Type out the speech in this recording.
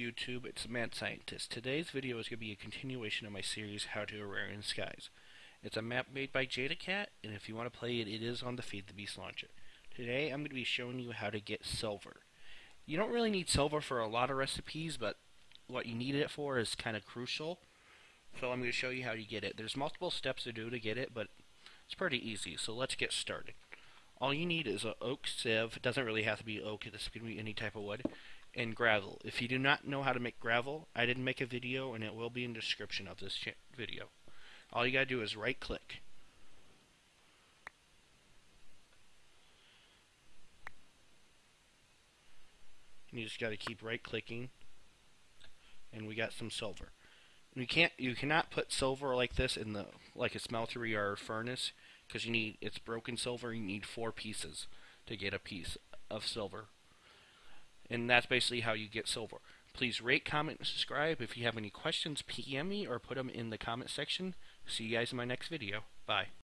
YouTube, it's Mad Scientist. Today's video is going to be a continuation of my series How to Agrarian Skies. It's a map made by Jadedcat, and if you want to play it, it is on the Feed the Beast launcher. Today I'm going to be showing you how to get silver. You don't really need silver for a lot of recipes, but what you need it for is kind of crucial. So I'm going to show you how you get it. There's multiple steps to do to get it, but it's pretty easy, so let's get started. All you need is an oak sieve. It doesn't really have to be oak, this can be any type of wood and gravel. If you do not know how to make gravel, I did make a video and it will be in the description of this video. All you gotta do is right click. And you just gotta keep right clicking and we got some silver. You can't you cannot put silver like this in the like a smeltery or a furnace because you need it's broken silver you need four pieces to get a piece of silver and that's basically how you get silver. Please rate, comment, and subscribe. If you have any questions, PM me or put them in the comment section. See you guys in my next video. Bye.